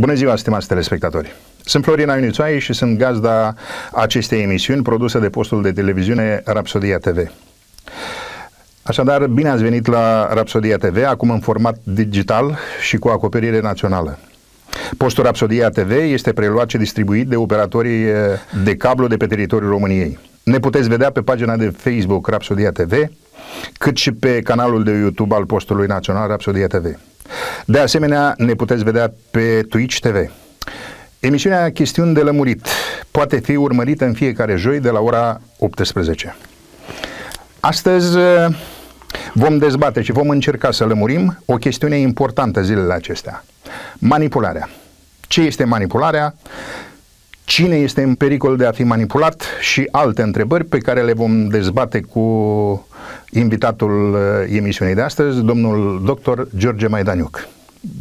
Bună ziua, stimați telespectatori! Sunt Florina Iunițoaie și sunt gazda acestei emisiuni produse de postul de televiziune Rapsodia TV. Așadar, bine ați venit la Rapsodia TV, acum în format digital și cu acoperire națională. Postul Rapsodia TV este preluat și distribuit de operatorii eh, de cablu de pe teritoriul României. Ne puteți vedea pe pagina de Facebook Rapsodia TV, cât și pe canalul de YouTube al postului național Rapsodia TV. De asemenea, ne puteți vedea pe Twitch TV. Emisiunea Chestiuni de lămurit poate fi urmărită în fiecare joi de la ora 18. Astăzi eh, vom dezbate și vom încerca să lămurim o chestiune importantă zilele acestea. Manipularea. Ce este manipularea? Cine este în pericol de a fi manipulat și alte întrebări pe care le vom dezbate cu invitatul uh, emisiunii de astăzi, domnul doctor George Maidaniuc.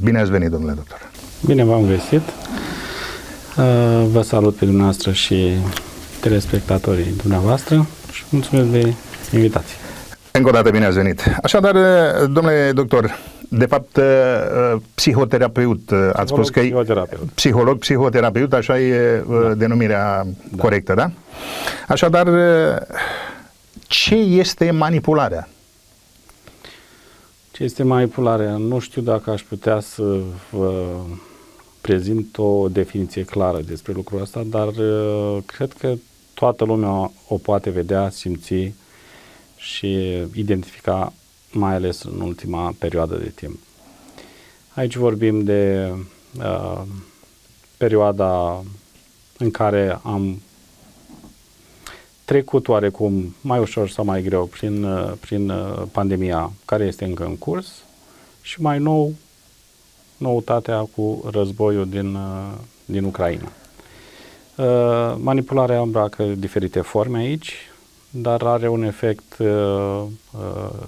Bine ați venit, domnule doctor. Bine v-am găsit. Uh, vă salut pe dumneavoastră și telespectatorii dumneavoastră și mulțumesc de invitație. Încă o dată bine ați venit. Așadar, uh, domnule doctor, de fapt, psihoterapeut, psiholog, ați spus că psihoterapeut. psiholog, psihoterapeut, așa e da. denumirea da. corectă, da? Așadar, ce este manipularea? Ce este manipularea? Nu știu dacă aș putea să vă prezint o definiție clară despre lucrul ăsta, dar uh, cred că toată lumea o poate vedea, simți și identifica, mai ales în ultima perioadă de timp. Aici vorbim de uh, perioada în care am trecut oarecum mai ușor sau mai greu prin, uh, prin uh, pandemia care este încă în curs și mai nou noutatea cu războiul din, uh, din Ucraina. Manipularea îmbracă diferite forme aici, dar are un efect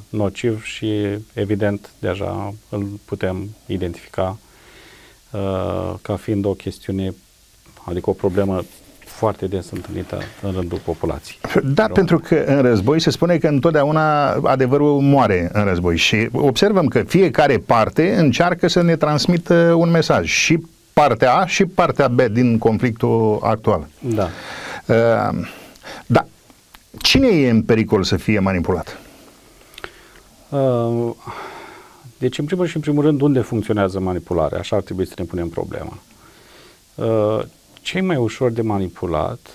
nociv și evident deja îl putem identifica ca fiind o chestiune, adică o problemă foarte des întâlnită în rândul populației. Da, Român. pentru că în război se spune că întotdeauna adevărul moare în război și observăm că fiecare parte încearcă să ne transmită un mesaj și partea A și partea B din conflictul actual. Da. Uh, da. Cine e în pericol să fie manipulat? Uh, deci, în primul și în primul rând, unde funcționează manipularea? Așa ar trebui să ne punem problema. Uh, cei mai ușor de manipulat,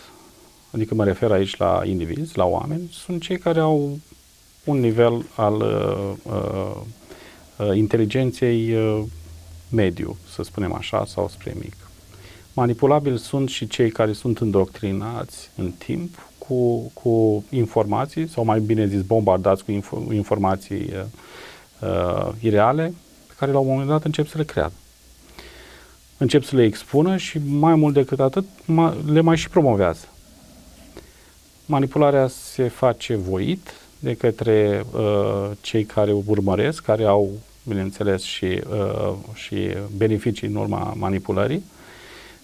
adică mă refer aici la indivizi, la oameni, sunt cei care au un nivel al uh, uh, uh, inteligenței uh, mediu, să spunem așa, sau spre mic. Manipulabili sunt și cei care sunt îndoctrinați în timp cu, cu informații, sau mai bine zis, bombardați cu info, informații uh, uh, ireale, pe care la un moment dat încep să le creadă încep să le expună și mai mult decât atât le mai și promovează. Manipularea se face voit de către uh, cei care urmăresc, care au, bineînțeles, și, uh, și beneficii în urma manipulării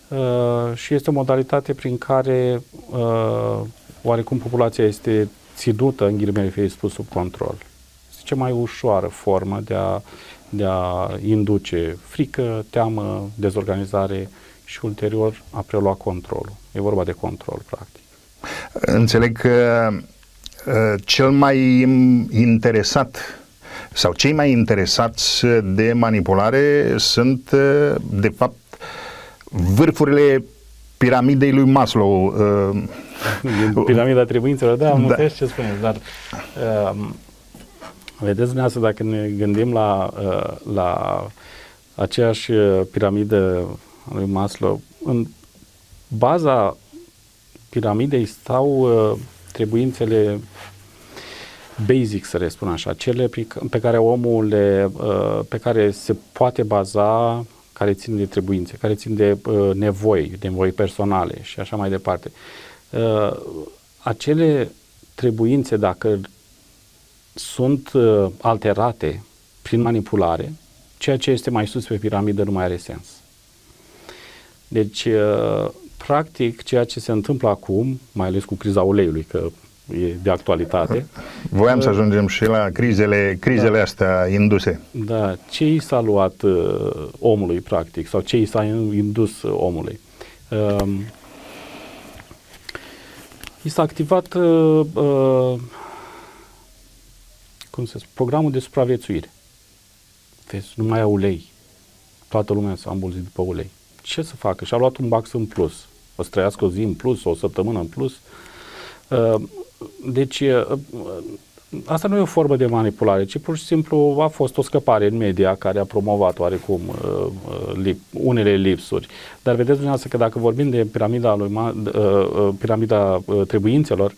uh, și este o modalitate prin care uh, oarecum populația este ținută, în ghilimele fie spus, sub control. Este cea mai ușoară formă de a de a induce frică, teamă, dezorganizare și ulterior a prelua controlul. E vorba de control, practic. Înțeleg că uh, cel mai interesat sau cei mai interesați de manipulare sunt, uh, de fapt, vârfurile piramidei lui Maslow. Uh, Din piramida trebuințelor, da, am da. ce spuneți, dar uh, Vedeți, dumneavoastră, dacă ne gândim la, uh, la aceeași uh, piramidă lui Maslow, în baza piramidei stau uh, trebuințele basic, să le spun așa, cele pe care omul le, pe care se poate baza, care țin de trebuințe, care țin de nevoi, de nevoi personale și așa mai departe. Acele trebuințe, dacă sunt uh, alterate prin manipulare, ceea ce este mai sus pe piramidă nu mai are sens. Deci, uh, practic, ceea ce se întâmplă acum, mai ales cu criza uleiului, că e de actualitate. Voiam să ajungem și la crizele, crizele da. astea induse. Da, ce i s-a luat uh, omului, practic, sau ce i s-a indus omului? Uh, i s-a activat uh, uh, cum să spun, programul de supraviețuire. Vezi, nu mai au ulei. Toată lumea s-a îmbulzit după ulei. Ce să facă? Și-a luat un bax în plus. O să trăiască o zi în plus, o săptămână în plus. Uh, deci, uh, asta nu e o formă de manipulare, ci pur și simplu a fost o scăpare în media care a promovat oarecum uh, lip, unele lipsuri. Dar vedeți dumneavoastră că dacă vorbim de piramida, lui, piramida trebuințelor,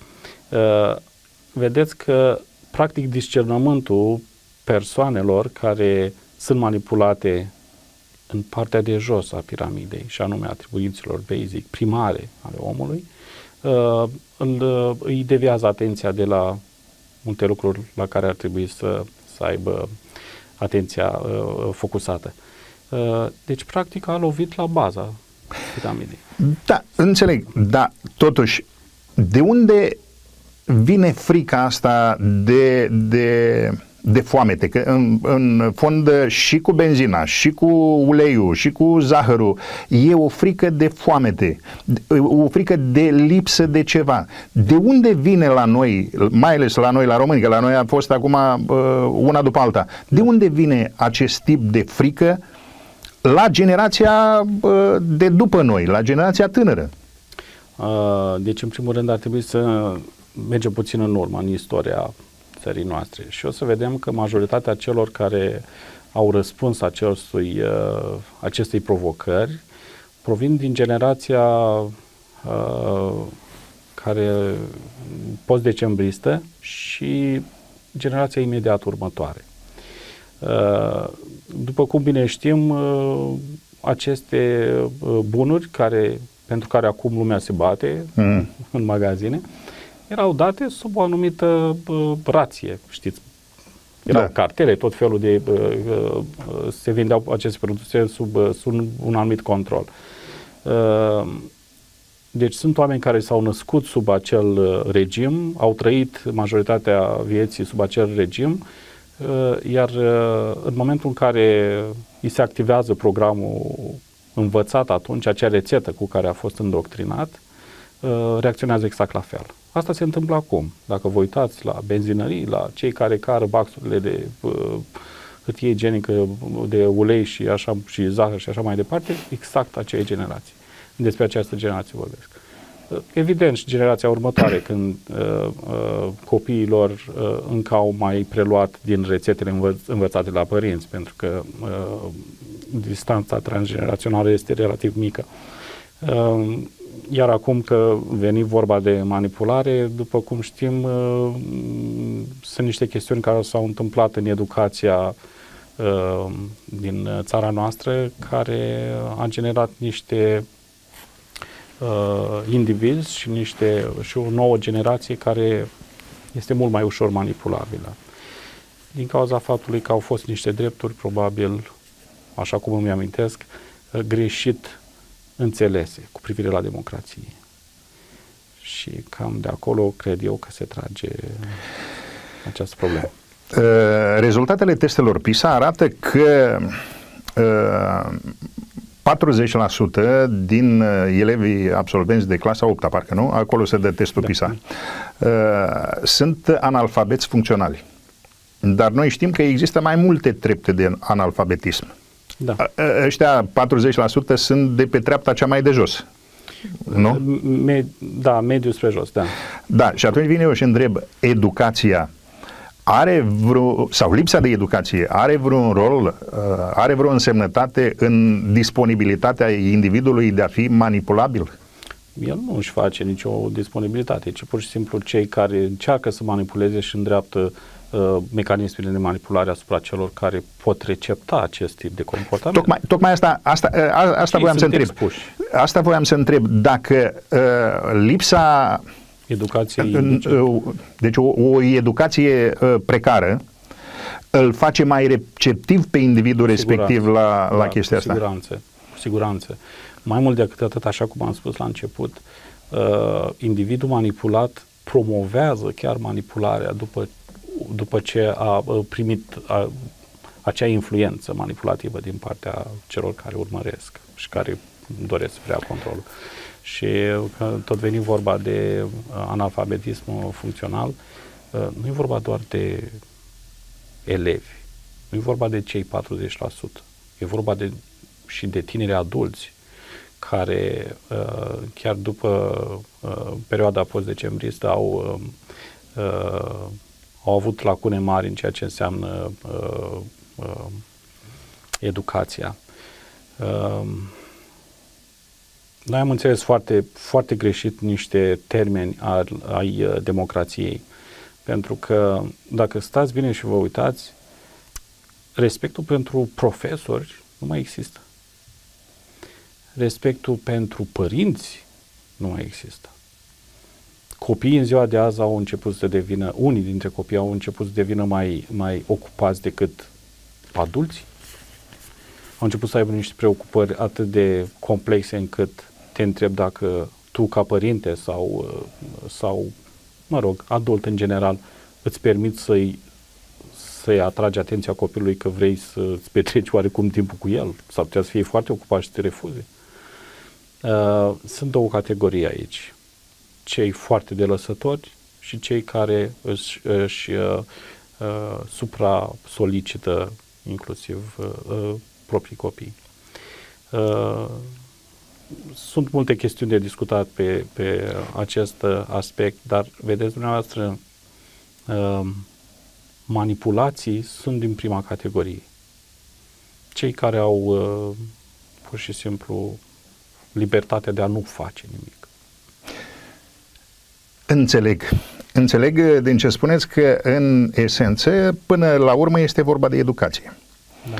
vedeți că practic discernământul persoanelor care sunt manipulate în partea de jos a piramidei, și anume atribuințelor basic, primare ale omului, uh, îl, uh, îi deviază atenția de la multe lucruri la care ar trebui să, să aibă atenția uh, focusată. Uh, deci, practic, a lovit la baza piramidei. Da, înțeleg, da, totuși, de unde vine frica asta de, de, de foamete, că în, în fond și cu benzina, și cu uleiul, și cu zahărul, e o frică de foamete, o frică de lipsă de ceva. De unde vine la noi, mai ales la noi, la români, că la noi a fost acum uh, una după alta, de unde vine acest tip de frică la generația uh, de după noi, la generația tânără? Uh, deci, în primul rând, ar trebui să mergem puțin în urmă în istoria țării noastre și o să vedem că majoritatea celor care au răspuns acestui, uh, acestei provocări provin din generația uh, care post-decembristă și generația imediat următoare. Uh, după cum bine știm, uh, aceste uh, bunuri care, pentru care acum lumea se bate mm. în magazine, uh, erau date sub o anumită uh, rație, știți. Erau da. cartele, tot felul de... Uh, uh, se vindeau aceste produse sub, uh, sub un anumit control. Uh, deci sunt oameni care s-au născut sub acel uh, regim, au trăit majoritatea vieții sub acel regim, uh, iar uh, în momentul în care îi se activează programul învățat atunci, acea rețetă cu care a fost îndoctrinat, uh, reacționează exact la fel. Asta se întâmplă acum. Dacă vă uitați la benzinării, la cei care cară baxurile de uh, hârtie igienică, de ulei și așa și zahăr și așa mai departe, exact acei generații. Despre această generație vorbesc. Uh, evident, și generația următoare, când uh, uh, copiilor uh, încă au mai preluat din rețetele învăț- învățate la părinți, pentru că uh, distanța transgenerațională este relativ mică. Uh, iar acum că veni vorba de manipulare, după cum știm, uh, sunt niște chestiuni care s-au întâmplat în educația uh, din țara noastră, care a generat niște uh, indivizi și, niște, și o nouă generație care este mult mai ușor manipulabilă. Din cauza faptului că au fost niște drepturi, probabil, așa cum îmi amintesc, greșit înțelese cu privire la democrație. Și cam de acolo cred eu că se trage această problemă. Uh, rezultatele testelor PISA arată că 40% uh, din uh, elevii absolvenți de clasa 8 parcă nu? Acolo se dă testul da. PISA. Sunt analfabeți funcționali. Dar noi știm că există mai multe trepte de analfabetism. Da. Ăștia 40% sunt de pe treapta cea mai de jos. Nu? Me- da, mediu spre jos, da. Da, și atunci vine eu și întreb, educația are vreo, sau lipsa de educație, are vreun rol, are vreo însemnătate în disponibilitatea individului de a fi manipulabil? El nu își face nicio disponibilitate, ci pur și simplu cei care încearcă să manipuleze și îndreaptă uh, Uh, mecanismele de manipulare asupra celor care pot recepta acest tip de comportament. Tocmai, tocmai asta, asta, uh, a, asta voiam să întreb. Expuși. Asta voiam să întreb. Dacă uh, lipsa educației uh, deci o, o educație uh, precară îl face mai receptiv pe individul respectiv la, la da, chestia asta. Siguranță, siguranță. Mai mult decât atât, așa cum am spus la început, uh, individul manipulat promovează chiar manipularea după, după ce a primit a, acea influență manipulativă din partea celor care urmăresc și care doresc să preia controlul. Și că tot veni vorba de uh, analfabetism funcțional, uh, nu e vorba doar de elevi, nu e vorba de cei 40%, e vorba de, și de tineri adulți care uh, chiar după perioada post-decembristă au, au avut lacune mari în ceea ce înseamnă educația. Noi am înțeles foarte, foarte greșit niște termeni al, ai uh, democrației. Pentru că dacă stați bine și vă uitați, respectul pentru profesori nu mai există. Respectul pentru părinți nu mai există. Copiii în ziua de azi au început să devină, unii dintre copii au început să devină mai, mai ocupați decât adulți. Au început să aibă niște preocupări atât de complexe încât te întreb dacă tu ca părinte sau, uh, sau mă rog, adult în general, îți permiți să-i, să-i atragi atenția copilului că vrei să-ți petreci oarecum timpul cu el sau putea să fie foarte ocupat și să te refuze. Uh, sunt două categorii aici. Cei foarte de lăsători și cei care își, își uh, uh, supra-solicită inclusiv uh, uh, proprii copii. Uh, sunt multe chestiuni de discutat pe, pe acest aspect, dar vedeți dumneavoastră, uh, manipulații sunt din prima categorie. Cei care au uh, pur și simplu libertatea de a nu face nimic. Înțeleg. Înțeleg din ce spuneți că, în esență, până la urmă este vorba de educație. Da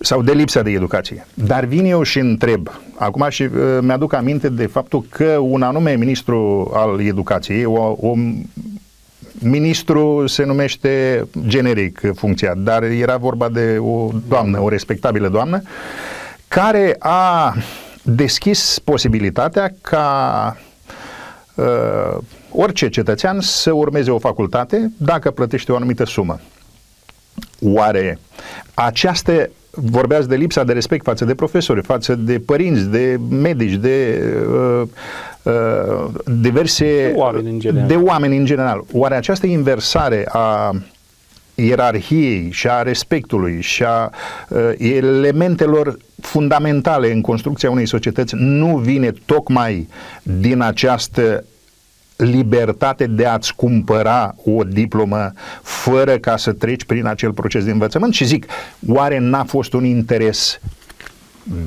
sau de lipsa de educație. Dar vin eu și întreb, acum și uh, mi-aduc aminte de faptul că un anume ministru al educației, o, o ministru se numește generic funcția, dar era vorba de o doamnă, o respectabilă doamnă, care a deschis posibilitatea ca uh, orice cetățean să urmeze o facultate dacă plătește o anumită sumă. Oare această vorbeați de lipsa de respect față de profesori, față de părinți, de medici, de uh, uh, diverse... De oameni în general. De oameni în general. Oare această inversare a ierarhiei și a respectului și a uh, elementelor fundamentale în construcția unei societăți nu vine tocmai din această libertate de a-ți cumpăra o diplomă fără ca să treci prin acel proces de învățământ și zic, oare n-a fost un interes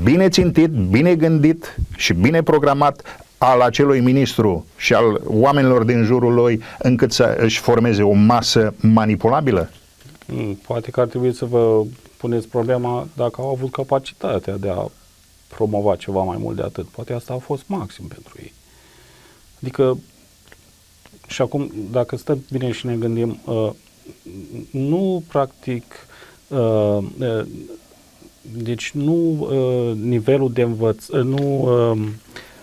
bine țintit, bine gândit și bine programat al acelui ministru și al oamenilor din jurul lui încât să își formeze o masă manipulabilă? Hmm, poate că ar trebui să vă puneți problema dacă au avut capacitatea de a promova ceva mai mult de atât. Poate asta a fost maxim pentru ei. Adică și acum, dacă stăm bine și ne gândim, uh, nu practic, uh, uh, deci nu uh, nivelul de învăț, uh, nu uh,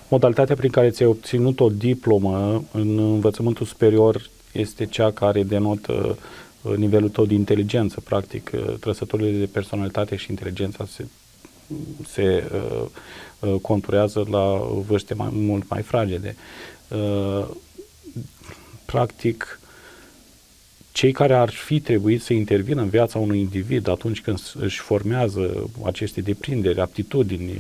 modalitatea prin care ți-ai obținut o diplomă în învățământul superior este cea care denotă uh, nivelul tău de inteligență, practic, uh, trăsăturile de personalitate și inteligența se, se uh, uh, conturează la vârste mai, mult mai fragede. Uh, practic, cei care ar fi trebuit să intervină în viața unui individ atunci când își formează aceste deprinderi, aptitudini,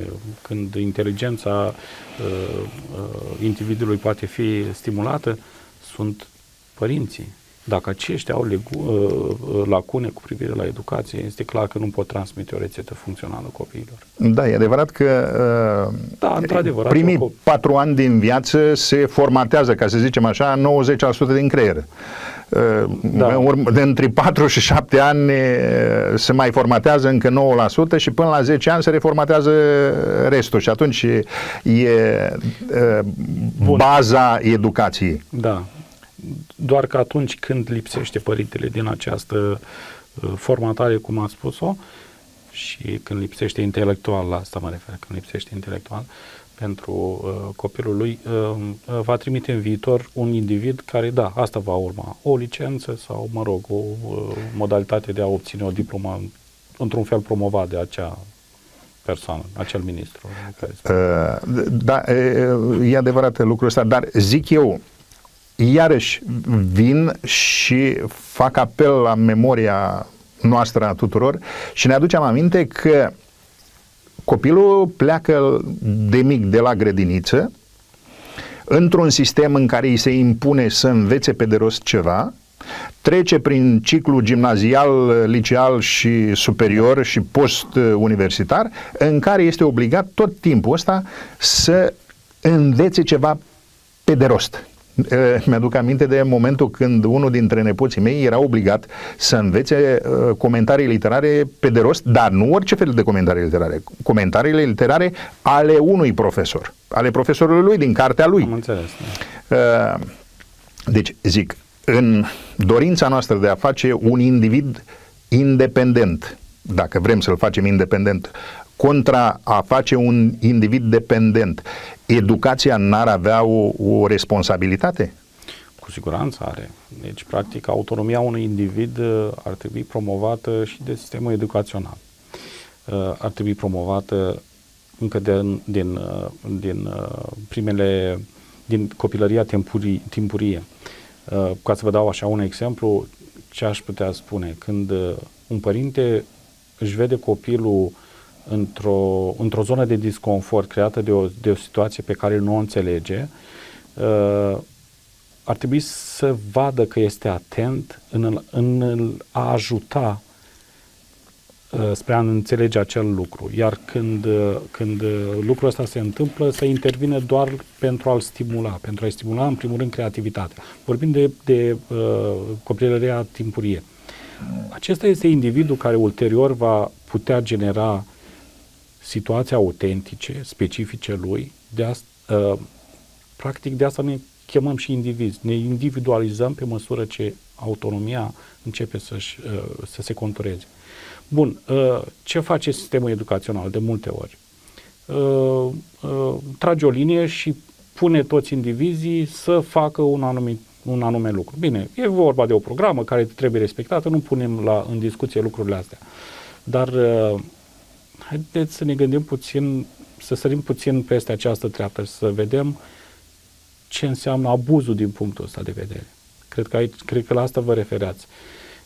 când inteligența uh, uh, individului poate fi stimulată, sunt părinții. Dacă aceștia au legu- uh, lacune cu privire la educație, este clar că nu pot transmite o rețetă funcțională copiilor. Da, e adevărat că uh, da, într-adevăr, primii patru ani din viață se formatează, ca să zicem așa, 90% din creier. Uh, da. De între 4 și 7 ani uh, se mai formatează încă 9% și până la 10 ani se reformatează restul și atunci e, e baza educației. Da, doar că atunci când lipsește părintele din această uh, formatare, cum am spus-o, și când lipsește intelectual, la asta mă refer, când lipsește intelectual, pentru uh, copilul lui, uh, uh, va trimite în viitor un individ care, da, asta va urma, o licență sau, mă rog, o uh, modalitate de a obține o diplomă într-un fel promovat de acea persoană, acel ministru. Care uh, da, e adevărat lucrul ăsta, dar zic eu, iarăși vin și fac apel la memoria noastră a tuturor și ne aducem aminte că copilul pleacă de mic de la grădiniță într-un sistem în care îi se impune să învețe pe de rost ceva, trece prin ciclu gimnazial, liceal și superior și post-universitar, în care este obligat tot timpul ăsta să învețe ceva pe de rost. Eh, mi-aduc aminte de momentul când unul dintre nepoții mei era obligat să învețe eh, comentarii literare pe de rost, dar nu orice fel de comentarii literare, comentariile literare ale unui profesor, ale profesorului lui, din cartea lui. Am înțeles. Da. Eh, deci, zic, în dorința noastră de a face un individ independent, dacă vrem să-l facem independent, contra a face un individ dependent, educația n-ar avea o, o responsabilitate? Cu siguranță are. Deci, practic, autonomia unui individ uh, ar trebui promovată și de sistemul educațional. Uh, ar trebui promovată încă de, din, uh, din primele, din copilăria timpurie. timpurie. Ca să vă dau așa un exemplu, ce aș putea spune? Când un părinte își vede copilul într-o, într-o zonă de disconfort creată de o, de o situație pe care nu o înțelege, uh, ar trebui să vadă că este atent în, în a ajuta uh, spre a înțelege acel lucru. Iar când, uh, când lucrul ăsta se întâmplă, să intervine doar pentru a-l stimula, pentru a-i stimula, în primul rând, creativitatea. Vorbim de, de uh, copilăria timpurie. Acesta este individul care ulterior va putea genera situații autentice, specifice lui, de asta, uh, practic de asta ne chemăm și indivizi, ne individualizăm pe măsură ce autonomia începe să uh, să se contureze. Bun, uh, ce face sistemul educațional de multe ori? Uh, uh, trage o linie și pune toți indivizii să facă un anumit un anume lucru. Bine, e vorba de o programă care trebuie respectată, nu punem la, în discuție lucrurile astea. Dar uh, haideți să ne gândim puțin, să sărim puțin peste această treaptă și să vedem ce înseamnă abuzul din punctul ăsta de vedere. Cred că, aici, cred că la asta vă refereați.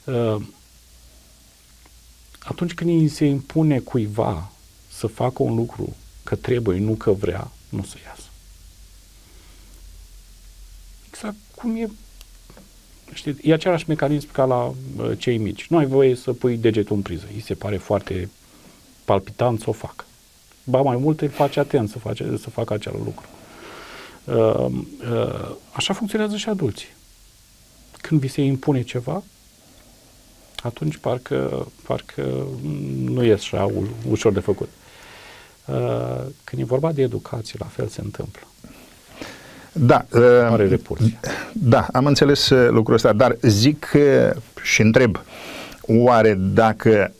Uh, atunci când îi se impune cuiva să facă un lucru că trebuie, nu că vrea, nu să iasă. Exact cum e Știți, e același mecanism ca la uh, cei mici. Nu ai voie să pui degetul în priză. Îi se pare foarte palpitant să o facă. Ba mai mult îl face atent să, face, să facă acel lucru. Uh, uh, așa funcționează și adulții. Când vi se impune ceva, atunci parcă, parcă nu e așa ușor de făcut. Uh, când e vorba de educație, la fel se întâmplă. Da, uh, da, am înțeles uh, lucrul ăsta, dar zic uh, și întreb, oare dacă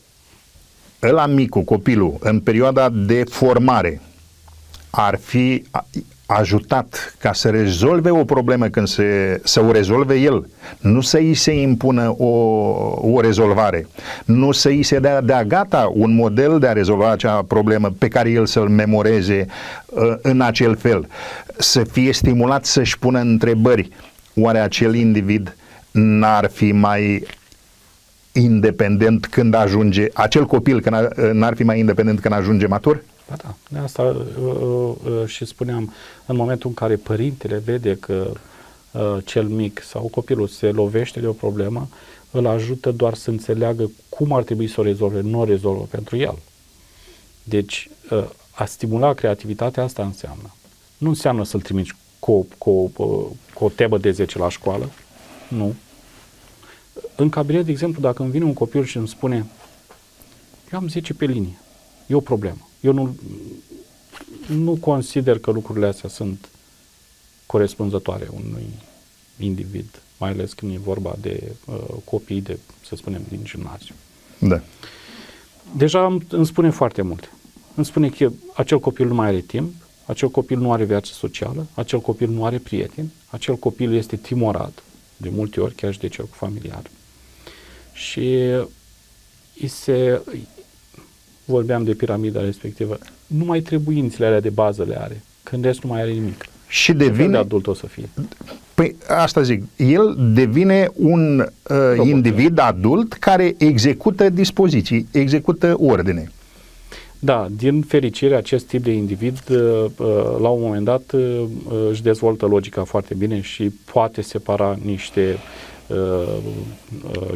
ăla micu, copilul, în perioada de formare, ar fi ajutat ca să rezolve o problemă când se, să o rezolve el, nu să îi se impună o, o rezolvare, nu să îi se dea de gata un model de a rezolva acea problemă pe care el să-l memoreze uh, în acel fel, să fie stimulat să-și pună întrebări. Oare acel individ n-ar fi mai independent când ajunge, acel copil când n-ar fi mai independent când ajunge matur? Ba da, de asta uh, uh, uh, și spuneam, în momentul în care părintele vede că uh, cel mic sau copilul se lovește de o problemă, îl ajută doar să înțeleagă cum ar trebui să o rezolve, nu o rezolvă pentru el. Deci, uh, a stimula creativitatea asta înseamnă. Nu înseamnă să-l trimiți cu, cu, cu, cu o tebă de 10 la școală, nu, în cabinet, de exemplu, dacă îmi vine un copil și îmi spune eu am 10 pe linie, e o problemă. Eu nu, nu consider că lucrurile astea sunt corespunzătoare unui individ, mai ales când e vorba de uh, copii de, să spunem, din gimnaziu. Da. deja îmi spune foarte multe. Îmi spune că acel copil nu mai are timp, acel copil nu are viață socială, acel copil nu are prieteni, acel copil este timorat, de multe ori chiar și de cel cu familiar. Și îi se, vorbeam de piramida respectivă, numai trebuințele alea de bază le are, când restul nu mai are nimic. Și devine... de adult o să fie? Păi asta zic, el devine un uh, individ adult care execută dispoziții, execută ordine. Da, din fericire, acest tip de individ, uh, uh, la un moment dat, uh, își dezvoltă logica foarte bine și poate separa niște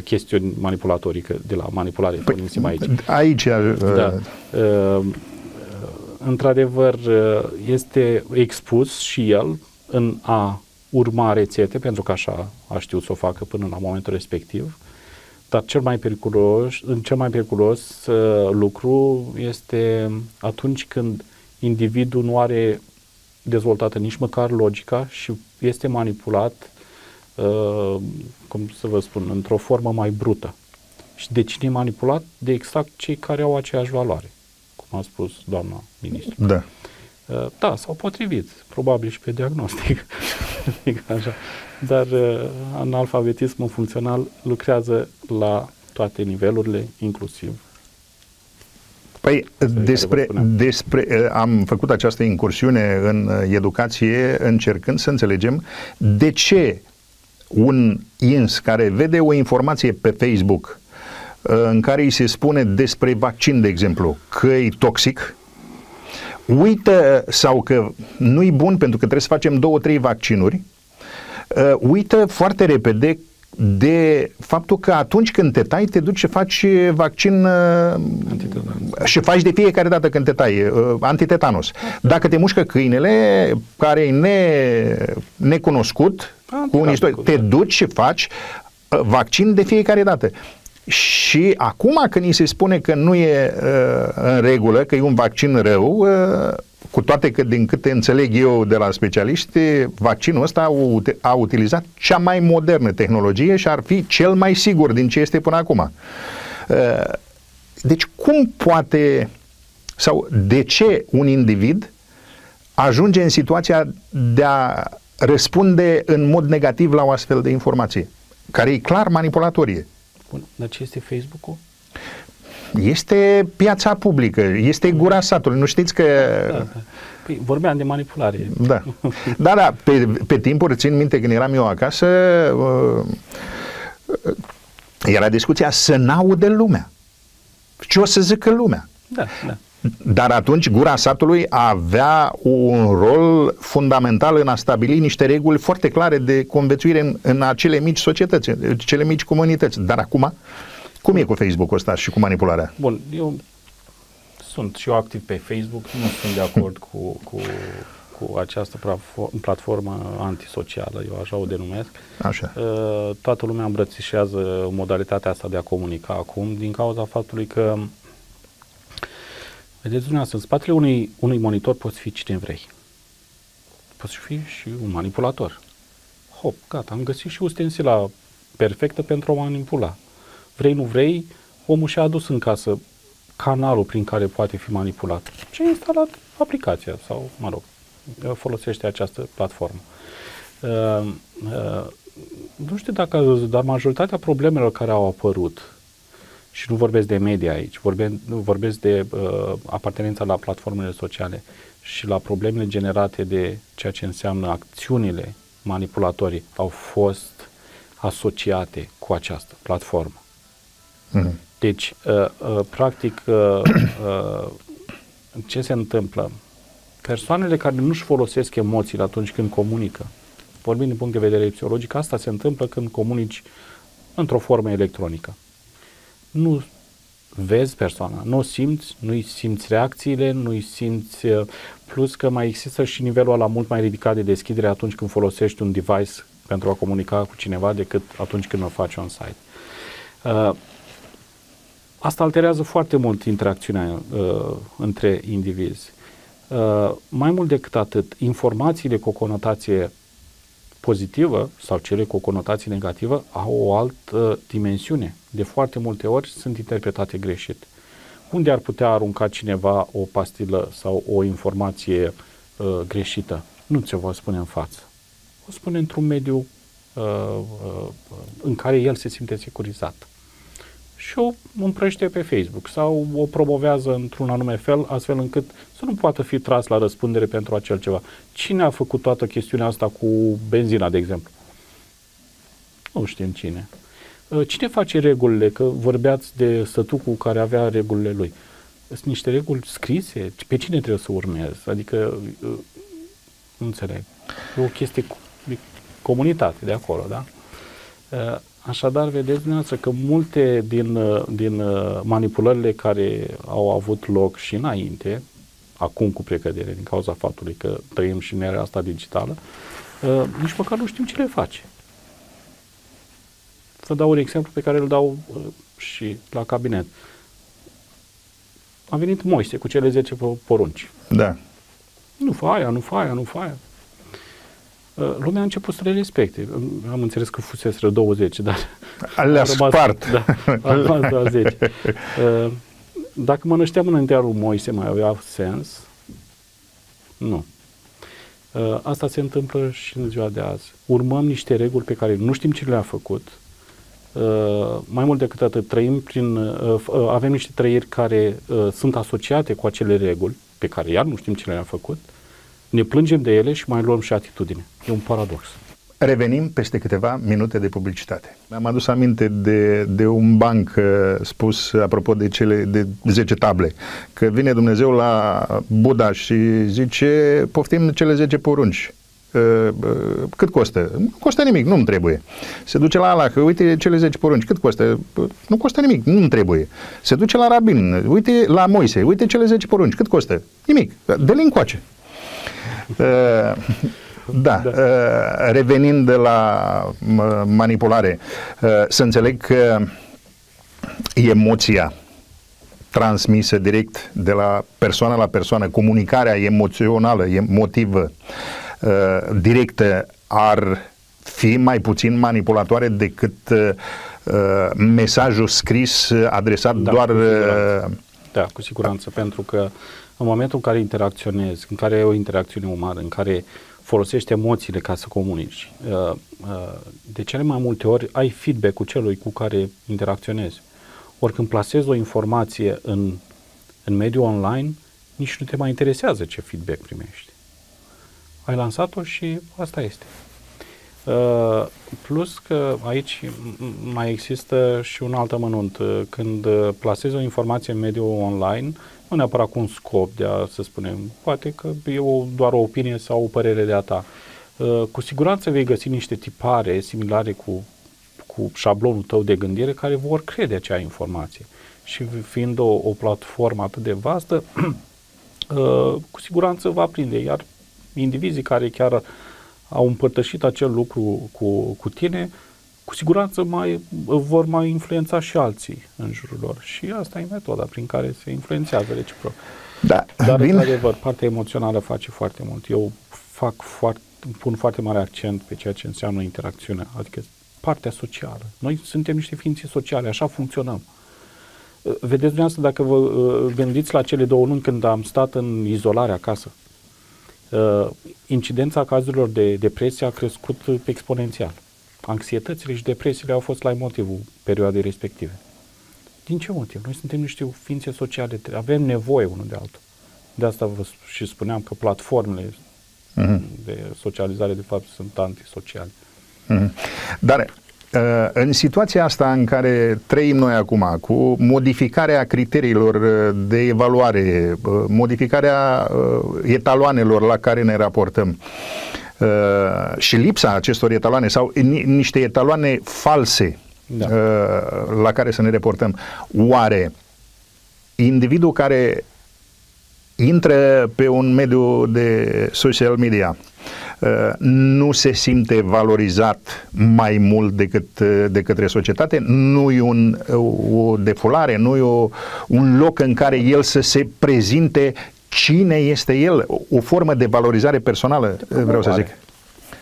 chestiuni manipulatorice de la manipulare păi, aici. Aici. Da. Într-adevăr, este expus și el în a urma rețete, pentru că așa a știut să o facă până la momentul respectiv, dar cel mai periculos, cel mai periculos uh, lucru este atunci când individul nu are dezvoltată nici măcar logica și este manipulat, uh, cum să vă spun, într-o formă mai brută. Și de cine e manipulat? De exact cei care au aceeași valoare, cum a spus doamna ministru. Da. Uh, da, s-au potrivit, probabil și pe diagnostic. așa dar uh, analfabetismul funcțional lucrează la toate nivelurile, inclusiv Păi, despre, despre, uh, am făcut această incursiune în uh, educație încercând să înțelegem de ce un ins care vede o informație pe Facebook în care îi se spune despre vaccin, de exemplu, că e toxic, uită sau că nu e bun pentru că trebuie să facem două, trei vaccinuri, uh, uită foarte repede de faptul că atunci când te tai, te duci și faci vaccin uh, și faci de fiecare dată când te tai, uh, antitetanos. Dacă te mușcă câinele, care e ne, necunoscut, cu un istorie, te da. duci și faci uh, vaccin de fiecare dată. Și acum când îi se spune că nu e uh, în regulă, că e un vaccin rău, uh, cu toate că din câte înțeleg eu de la specialiști, vaccinul ăsta a, a utilizat cea mai modernă tehnologie și ar fi cel mai sigur din ce este până acum. Uh, deci cum poate sau de ce un individ ajunge în situația de a răspunde în mod negativ la o astfel de informație, care e clar manipulatorie? Bun, dar ce este Facebook-ul? Este piața publică, este gura satului. Nu știți că... Da, da. Păi, vorbeam de manipulare. Da, da, da pe, pe timpuri, țin minte când eram eu acasă, uh, era discuția să n-aude lumea. Ce o să zică lumea? Da, da. Dar atunci gura satului avea un rol fundamental în a stabili niște reguli foarte clare de conviețuire în, în acele mici societăți, cele mici comunități. Dar acum, cum e cu Facebook-ul ăsta și cu manipularea? Bun, eu sunt și eu activ pe Facebook, nu sunt de acord cu, cu, cu această platformă antisocială, eu așa o denumesc. Așa. Uh, toată lumea îmbrățișează modalitatea asta de a comunica acum din cauza faptului că Vedeți dumneavoastră, în spatele unui, unui monitor poți fi cine vrei. Poți fi și un manipulator. Hop, gata, am găsit și ustensila perfectă pentru a manipula. Vrei, nu vrei, omul și-a adus în casă canalul prin care poate fi manipulat și a instalat aplicația sau, mă rog, folosește această platformă. Uh, uh, nu știu dacă ați văzut, dar majoritatea problemelor care au apărut și nu vorbesc de media aici, vorbesc, vorbesc de uh, apartenența la platformele sociale și la problemele generate de ceea ce înseamnă acțiunile manipulatorii au fost asociate cu această platformă. Mm-hmm. Deci, uh, uh, practic, uh, uh, ce se întâmplă? Persoanele care nu-și folosesc emoțiile atunci când comunică, vorbind din punct de vedere psihologic, asta se întâmplă când comunici într-o formă electronică nu vezi persoana, nu o simți, nu-i simți reacțiile, nu-i simți, uh, plus că mai există și nivelul ăla mult mai ridicat de deschidere atunci când folosești un device pentru a comunica cu cineva decât atunci când o faci on-site. Uh, asta alterează foarte mult interacțiunea uh, între indivizi. Uh, mai mult decât atât, informațiile cu o conotație pozitivă sau cele cu o conotație negativă au o altă dimensiune. De foarte multe ori sunt interpretate greșit. unde ar putea arunca cineva o pastilă sau o informație uh, greșită? Nu ți-o va spune în față. O spune într-un mediu uh, uh, în care el se simte securizat. Și o împrăște pe Facebook sau o promovează într-un anume fel, astfel încât să nu poată fi tras la răspundere pentru acel ceva. Cine a făcut toată chestiunea asta cu benzina, de exemplu? Nu știm cine. Uh, cine face regulile? Că vorbeați de sătucul care avea regulile lui. Sunt niște reguli scrise? Pe cine trebuie să urmezi? Adică, uh, nu înțeleg. E o chestie de comunitate de acolo, da? Uh, așadar, vedeți dumneavoastră că multe din, din manipulările care au avut loc și înainte, acum cu precădere, din cauza faptului că trăim și în era asta digitală, nici măcar nu știm ce le face. Vă dau un exemplu pe care îl dau uh, și la cabinet. A venit Moise cu cele 10 porunci. Da. Nu fa aia, nu fa aia, nu fa aia. Uh, lumea a început să le respecte. Am înțeles că fusese 20, dar... Le-a spart. Da, a rămas la 10. Uh, dacă mă nășteam înaintea lui Moise, mai avea sens? Nu. Uh, asta se întâmplă și în ziua de azi. Urmăm niște reguli pe care nu știm ce le-a făcut, Uh, mai mult decât atât, trăim prin, uh, uh, avem niște trăiri care uh, sunt asociate cu acele reguli, pe care iar nu știm ce le-am făcut, ne plângem de ele și mai luăm și atitudine. E un paradox. Revenim peste câteva minute de publicitate. Mi-am adus aminte de, de un banc uh, spus apropo de cele de 10 table, că vine Dumnezeu la Buddha și zice poftim cele 10 porunci. Uh, uh, cât costă? Nu costă nimic, nu-mi trebuie. Se duce la Allah, uite cele 10 porunci, cât costă? Nu costă nimic, nu-mi trebuie. Se duce la Rabin, uite la Moise, uite cele 10 porunci, cât costă? Nimic, dă-le încoace. Uh, da, da. Uh, revenind de la manipulare, uh, să înțeleg că emoția transmisă direct de la persoană la persoană, comunicarea emoțională, emotivă, uh, directă ar fi mai puțin manipulatoare decât uh, uh mesajul scris adresat da, doar... Cu uh, da, cu siguranță, pentru că în momentul în care interacționezi, în care e o interacțiune umană, în care folosești emoțiile ca să comunici, uh, uh, de cele mai multe ori ai feedback cu celui cu care interacționezi. Ori când plasezi o informație în, în mediul online, nici nu te mai interesează ce feedback primești ai lansat-o și asta este. Uh, plus că aici mai există și un alt amănunt. Uh, când plasezi o informație în mediul online, nu neapărat cu un scop de a, să spunem, poate că e o, doar o opinie sau o părere de a ta. Uh, cu siguranță vei găsi niște tipare similare cu, cu șablonul tău de gândire care vor crede acea informație. Și fiind o, o platformă atât de vastă, uh, cu siguranță va prinde. Iar indivizii care chiar au împărtășit acel lucru cu, cu tine, cu siguranță mai, vor mai influența și alții în jurul lor. Și asta e metoda prin care se influențează reciproc. Da, Dar, bine. într-adevăr, partea emoțională face foarte mult. Eu fac foarte, pun foarte mare accent pe ceea ce înseamnă interacțiunea, adică partea socială. Noi suntem niște ființe sociale, așa funcționăm. Vedeți dumneavoastră, dacă vă uh, gândiți la cele două luni când am stat în izolare acasă, uh, incidența cazurilor de depresie a crescut exponențial. Anxietățile și depresiile au fost la motivul perioadei respective. Din ce motiv? Noi suntem niște ființe sociale, avem nevoie unul de altul. De asta vă și spuneam că platformele uh-huh. de socializare, de fapt, sunt antisociale. Uh-huh. Dar Uh, în situația asta în care trăim noi acum, cu modificarea criteriilor uh, de evaluare, uh, modificarea etaloanelor la care ne raportăm și lipsa acestor etaloane sau niște etaloane false da. la care să ne reportăm, oare individul care intră pe un mediu de social media Uh, nu se simte valorizat mai mult decât uh, de către societate, nu e un, o defulare, nu e o, un loc în care el să se prezinte cine este el, o formă de valorizare personală, de vreau să zic.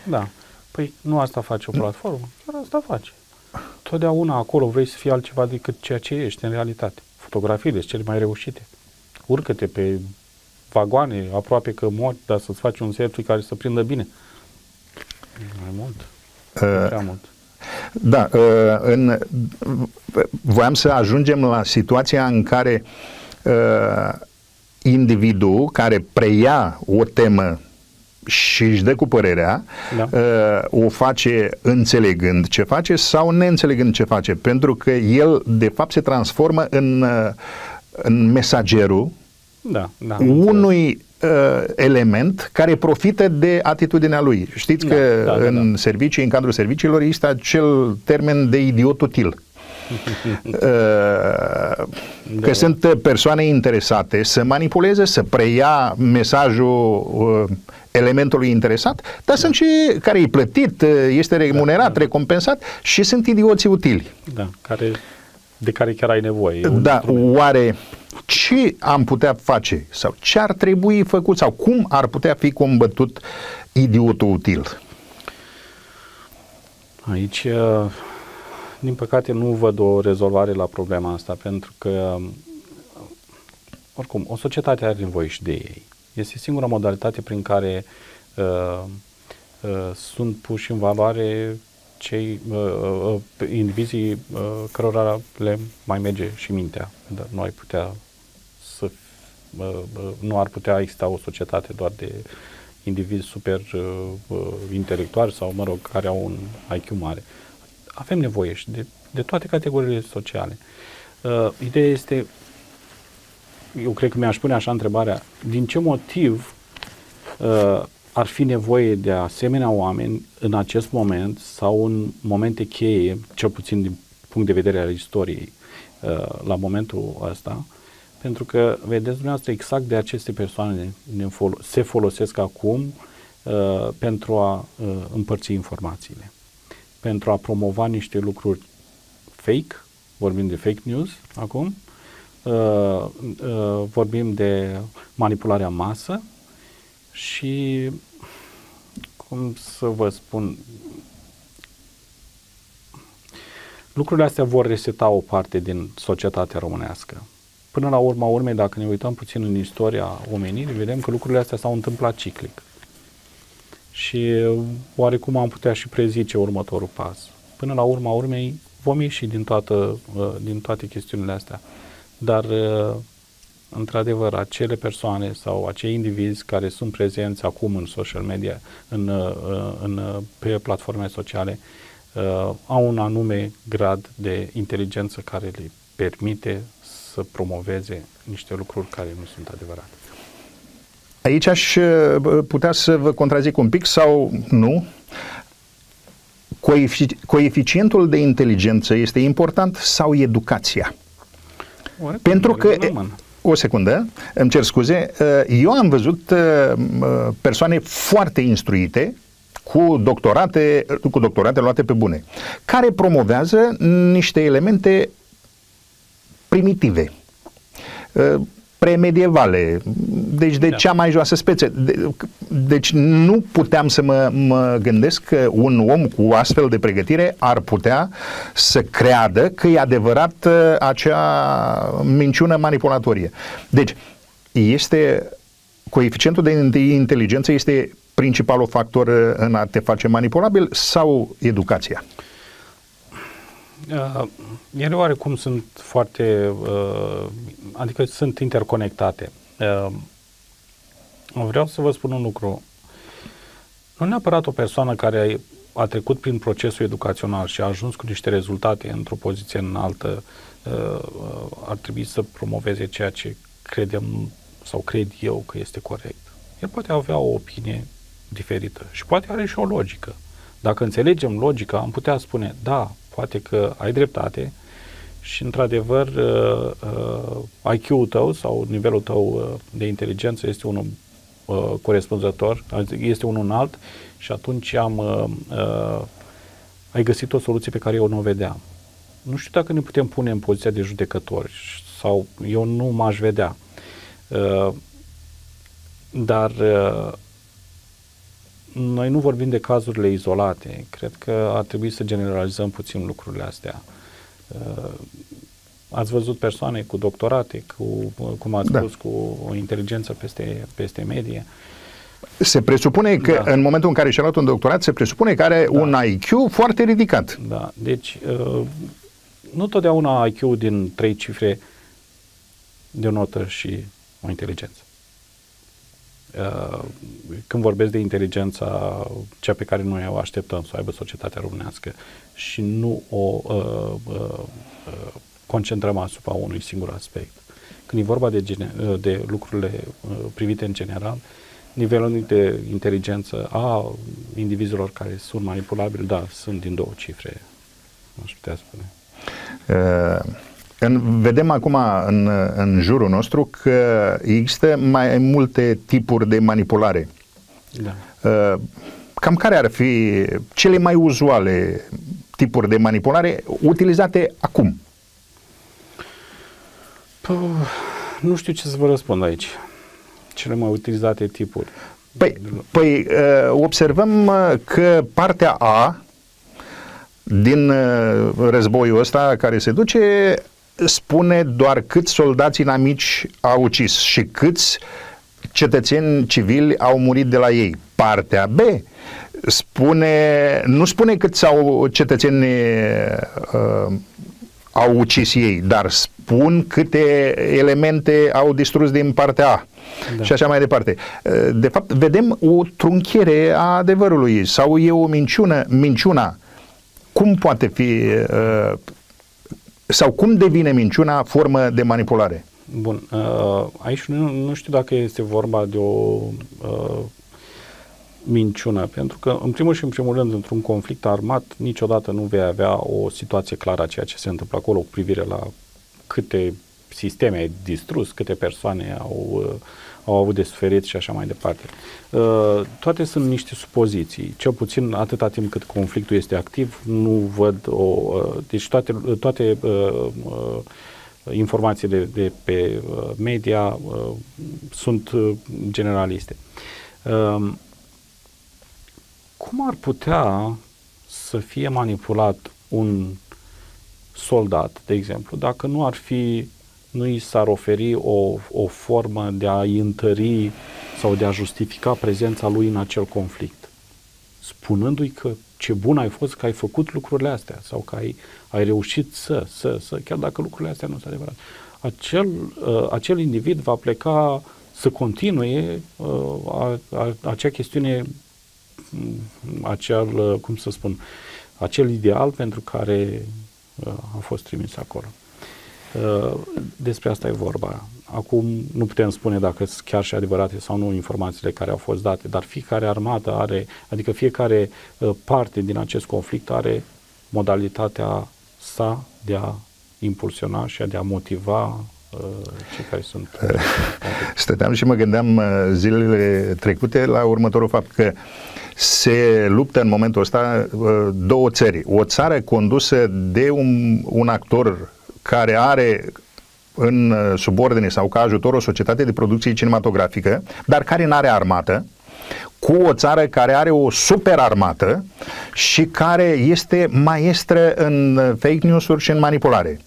Da. Păi nu asta face o platformă, chiar asta face. Totdeauna acolo vrei să fii altceva decât ceea ce ești în realitate. fotografiile sunt cele mai reușite. Urcă-te pe vagoane, aproape că mori, dar să-ți faci un selfie care să prindă bine. Mai mult. Uh, prea mult. Da, uh, în, voiam să ajungem la situația în care uh, individul care preia o temă și își dă cu părerea, da. uh, o face înțelegând ce face sau neînțelegând ce face, pentru că el de fapt se transformă în, uh, în mesagerul da, da, unui uh, element care profită de atitudinea lui. Știți da, că da, da, în da. servicii, în cadrul serviciilor, există acel termen de idiot util. Uh, că da. sunt persoane interesate să manipuleze, să preia mesajul uh, elementului interesat, dar da. sunt și care e plătit, uh, este remunerat, da, da. recompensat și sunt idioții utili. Da, care, de care chiar ai nevoie. Da, instrument. oare ce am putea face sau ce ar trebui făcut sau cum ar putea fi combătut idiotul util? Aici, uh, din păcate, nu văd o rezolvare la problema asta, pentru că, oricum, o societate are nevoie și de ei. Este singura modalitate prin care uh, uh, sunt puși în valoare cei uh, uh, indivizii uh, cărora le mai merge și mintea. Dar nu ai putea să uh, uh, nu ar putea exista o societate doar de indivizi super uh, uh, intelectuali sau, mă rog, care au un IQ mare. Avem nevoie și de, de toate categoriile sociale. Uh, ideea este, eu cred că mi-aș pune așa întrebarea, din ce motiv uh, ar fi nevoie de asemenea oameni în acest moment sau în momente cheie, cel puțin din punct de vedere al istoriei, uh, la momentul ăsta, pentru că, vedeți dumneavoastră, exact de aceste persoane ne fol- se folosesc acum uh, pentru a uh, împărți informațiile, pentru a promova niște lucruri fake, vorbim de fake news acum, uh, uh, vorbim de manipularea masă și, cum să vă spun, lucrurile astea vor reseta o parte din societatea românească Până la urma urmei, dacă ne uităm puțin în istoria omenirii, vedem că lucrurile astea s-au întâmplat ciclic. Și oarecum am putea și prezice următorul pas. Până la urma urmei vom ieși din, toată, uh, din toate chestiunile astea. Dar, uh, într-adevăr, acele persoane sau acei indivizi care sunt prezenți acum în social media, în, uh, în, pe platforme sociale, au un anume grad de inteligență care le permite să promoveze niște lucruri care nu sunt adevărate. Aici aș uh, putea să vă contrazic un pic sau nu. Coefici- coeficientul de inteligență este important sau educația? Oare, Pentru că... O secundă, îmi cer scuze. Uh, eu am văzut uh, persoane foarte instruite, cu doctorate, cu doctorate luate pe bune, care promovează niște elemente primitive, uh, premedievale, deci de da. cea mai joasă specie. De, deci nu puteam să mă, mă gândesc că un om cu astfel de pregătire ar putea să creadă că e adevărat uh, acea minciună manipulatorie. Deci, este coeficientul de inteligență este principalul factor uh, în a te face manipulabil sau educația? Uh, ele oarecum sunt foarte, uh, adică sunt interconectate. Uh, vreau să vă spun un lucru. Nu neapărat o persoană care a trecut prin procesul educațional și a ajuns cu niște rezultate într-o poziție înaltă uh, ar trebui să promoveze ceea ce credem sau cred eu că este corect. El poate avea o opinie diferită și poate are și o logică. Dacă înțelegem logica, am putea spune, da, poate că ai dreptate și, într-adevăr, uh, uh, IQ-ul tău sau nivelul tău uh, de inteligență este unul uh, corespunzător, este unul înalt și atunci am, uh, uh, ai găsit o soluție pe care eu nu o vedeam. Nu știu dacă ne putem pune în poziția de judecători sau eu nu m-aș vedea. Uh, dar uh, noi nu vorbim de cazurile izolate. Cred că ar trebui să generalizăm puțin lucrurile astea. Uh, ați văzut persoane cu doctorate, cu, cum ați da. spus, cu o inteligență peste, peste medie. Se presupune că da. în momentul în care și-a luat un doctorat, se presupune că are da. un IQ foarte ridicat. Da, deci uh, nu totdeauna IQ din trei cifre denotă și o inteligență. Uh, când vorbesc de inteligența, cea pe care noi o așteptăm să o aibă societatea românească și nu o uh, uh, uh, concentrăm asupra unui singur aspect. Când e vorba de, gene, uh, de lucrurile uh, privite în general, nivelul de inteligență a indivizilor care sunt manipulabili, da, sunt din două cifre, aș putea spune. Uh în, vedem acum în, în jurul nostru că există mai multe tipuri de manipulare. Da. Uh, cam care ar fi cele mai uzuale tipuri de manipulare utilizate acum? Păi, nu știu ce să vă răspund aici. Cele mai utilizate tipuri. Păi, păi uh, observăm uh, că partea A din războiul ăsta care se duce spune doar câți soldați inamici au ucis și câți cetățeni civili au murit de la ei. Partea B spune, nu spune câți au cetățeni uh, au ucis ei, dar spun câte elemente au distrus din partea A. Da. Și așa mai departe. Uh, de fapt, vedem o trunchiere a adevărului sau e o minciună, minciuna. Cum poate fi uh, sau cum devine minciuna formă de manipulare? Bun, uh, aici nu, nu știu dacă este vorba de o uh, minciună, pentru că, în primul și în primul rând, într-un conflict armat, niciodată nu vei avea o situație clară a ceea ce se întâmplă acolo cu privire la câte sisteme ai distrus, câte persoane au uh, au avut de suferit și așa mai departe. Uh, toate sunt niște supoziții. Cel puțin atâta timp cât conflictul este activ, nu văd o... Uh, deci toate, toate uh, uh, informațiile de, de pe uh, media uh, sunt uh, generaliste. Uh, cum ar putea să fie manipulat un soldat, de exemplu, dacă nu ar fi nu i s-ar oferi o, o formă de a-i întări sau de a justifica prezența lui în acel conflict, spunându-i că ce bun ai fost că ai făcut lucrurile astea sau că ai, ai reușit să, să, să, chiar dacă lucrurile astea nu sunt adevărate. Acel, uh, acel individ va pleca să continue uh, a, a, acea chestiune, mm, acel, uh, cum să spun, acel ideal pentru care uh, a fost trimis acolo. Uh, despre asta e vorba. Acum nu putem spune dacă sunt chiar și adevărate sau nu informațiile care au fost date, dar fiecare armată are, adică fiecare uh, parte din acest conflict are modalitatea sa de a impulsiona și de a motiva uh, cei care sunt. Stăteam și mă gândeam zilele trecute la următorul fapt că se luptă în momentul ăsta două țări. O țară condusă de un, un actor care are în uh, subordine sau ca ajutor o societate de producție cinematografică, dar care nu are armată, cu o țară care are o super armată și care este maestră în uh, fake news-uri și în manipulare.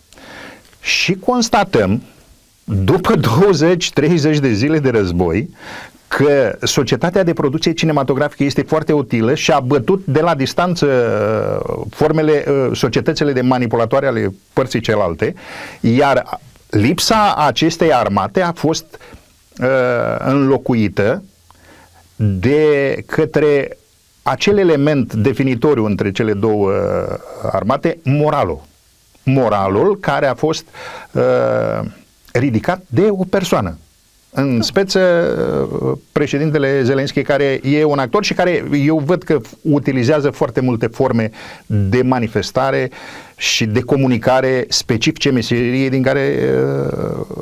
Și constatăm, după 20-30 de zile de război, că societatea de producție cinematografică este foarte utilă și a bătut de la distanță uh, formele, uh, societățile de manipulatoare ale părții celelalte, iar lipsa acestei armate a fost uh, înlocuită de către acel element definitoriu între cele două uh, armate, moralul. Moralul care a fost uh, ridicat de o persoană în da. speță uh, președintele Zelenski, care e un actor și care eu văd că utilizează foarte multe forme de manifestare și de comunicare specifice meseriei din care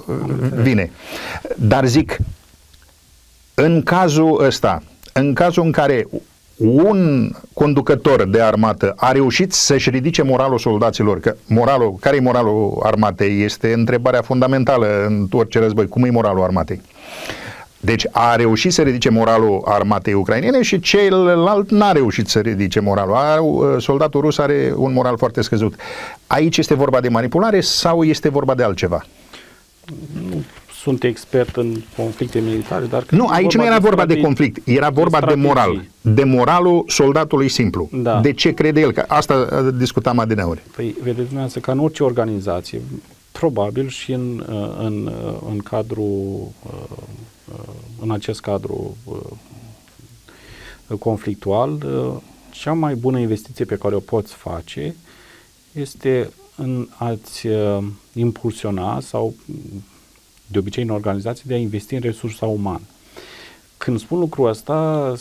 uh, vine. Dar zic, în cazul ăsta, în cazul în care un conducător de armată a reușit să-și ridice moralul soldaților, că moralul, care e moralul armatei? Este întrebarea fundamentală în orice război. Cum e moralul armatei? Deci a reușit să ridice moralul armatei ucrainene și celălalt n-a reușit să ridice moralul. A, uh, soldatul rus are un moral foarte scăzut. Aici este vorba de manipulare sau este vorba de altceva? Nu sunt expert în conflicte militare, dar... Nu, aici nu era vorba de, de conflict, era vorba de, de moral. De moralul soldatului simplu. Da. De ce crede el? Că asta uh, discutam adineori. Păi, vedeți dumneavoastră, ca în orice organizație, probabil și în, uh, în, în cadrul în acest cadru conflictual, cea mai bună investiție pe care o poți face este în a-ți impulsiona sau de obicei în organizație de a investi în resursa umană. Când spun lucrul ăsta,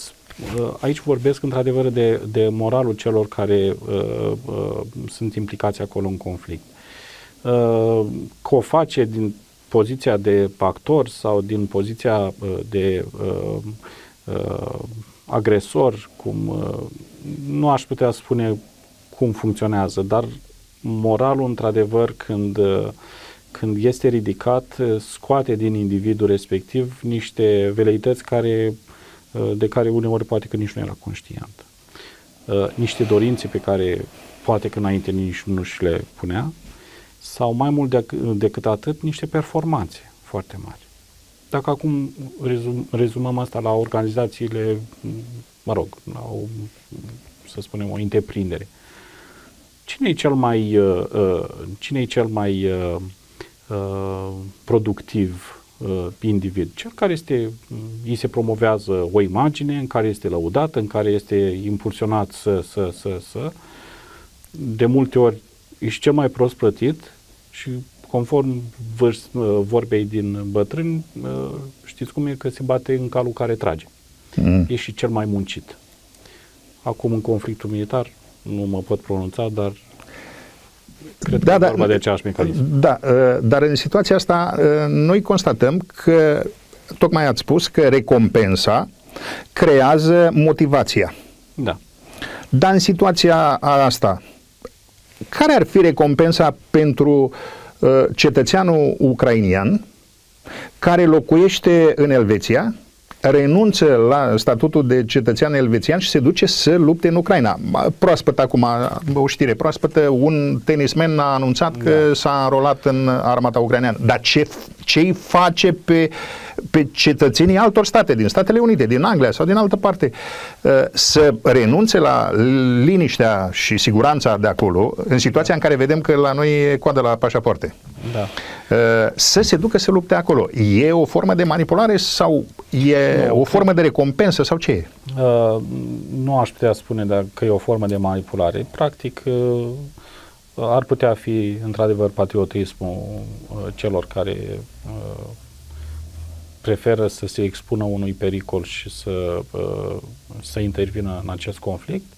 aici vorbesc într-adevăr de, de moralul celor care uh, uh, sunt implicați acolo în conflict. Uh, că o face din poziția de actor sau din poziția uh, de uh, uh, agresor, cum uh, nu aș putea spune cum funcționează, dar moralul, într-adevăr, când, uh, când este ridicat, uh, scoate din individul respectiv niște veleități care, de care uneori poate că nici nu era conștient. Niște dorințe pe care poate că înainte nici nu și le punea sau mai mult dec- decât atât, niște performanțe foarte mari. Dacă acum rezum, rezumăm asta la organizațiile, mă rog, la o, să spunem, o întreprindere, cine e cel mai, uh, uh, cine e cel mai uh, uh, productiv uh, individ? Cel care este, îi se promovează o imagine în care este lăudat, în care este impulsionat să, să, să, să, de multe ori ești cel mai prost plătit și conform vârst, uh, vorbei din bătrâni, uh, știți cum e că se bate în calul care trage. Mm. E și cel mai muncit. Acum în conflictul militar nu mă pot pronunța, dar cred da, că da, e vorba de aceeași mecanism. Da, uh, dar în situația asta noi constatăm că, tocmai ați spus, că recompensa creează motivația. Da. Dar în situația asta, care ar fi recompensa pentru uh, cetățeanul ucrainian care locuiește în Elveția, renunță la statutul de cetățean elvețian și se duce să lupte în Ucraina. Proaspăt acum, o știre proaspătă, un tenismen a anunțat că da. s-a înrolat în armata ucraineană. Dar ce, ce îi face pe uh, pe cetățenii altor state, din Statele Unite, din Anglia sau din altă parte, uh, să renunțe la liniștea și siguranța de acolo, în situația în care vedem că la noi e coadă la pașapoarte. Da. Uh, să se ducă să lupte acolo. E o formă de manipulare sau e nu, o formă de recompensă sau ce e? Uh, nu aș putea spune că e o formă de manipulare. Practic, uh, ar putea fi într-adevăr patriotismul uh, celor care uh, preferă să se expună unui pericol și să, uh, să intervină în acest conflict.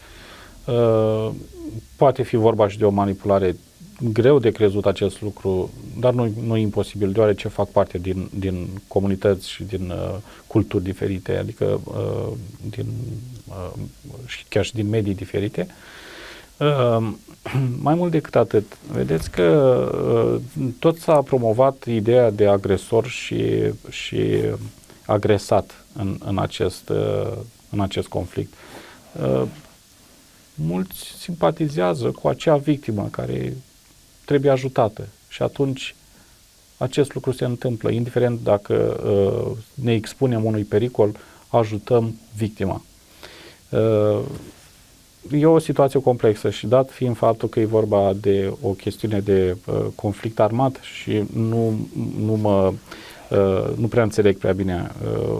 Uh, poate fi vorba și de o manipulare greu de crezut acest lucru, dar nu, nu e imposibil, deoarece fac parte din, din comunități și din uh, culturi diferite, adică uh, din, uh, chiar și din medii diferite. Uh, mai mult decât atât, vedeți că uh, tot s-a promovat ideea de agresor și, și agresat în, în, acest, uh, în acest conflict. Uh, mulți simpatizează cu acea victimă care trebuie ajutată și atunci acest lucru se întâmplă, indiferent dacă ne expunem unui pericol, ajutăm victima e o situație complexă și dat fiind faptul că e vorba de o chestiune de uh, conflict armat și nu, nu mă uh, nu prea înțeleg prea bine uh,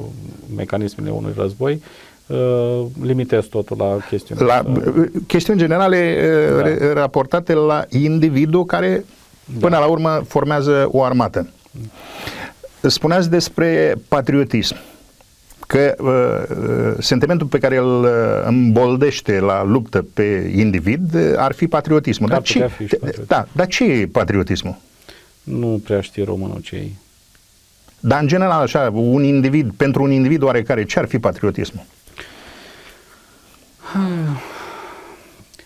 mecanismele unui război, uh, limitez totul la chestiuni. La uh, chestiuni generale uh, da. raportate la individul care până da. la urmă formează o armată. Spuneați despre patriotism că uh, uh, sentimentul pe care îl uh, îmboldește la luptă pe individ uh, ar fi patriotismul. Dar ce, fi patriotism. da, dar ce e patriotismul? Nu prea știe românul ce e. Dar în general, așa, un individ, pentru un individ oarecare, ce ar fi patriotismul?